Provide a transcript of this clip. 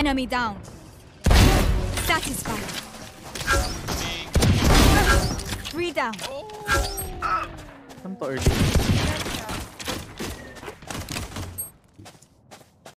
Enemy down. Satisfied. Three down. Ano to early?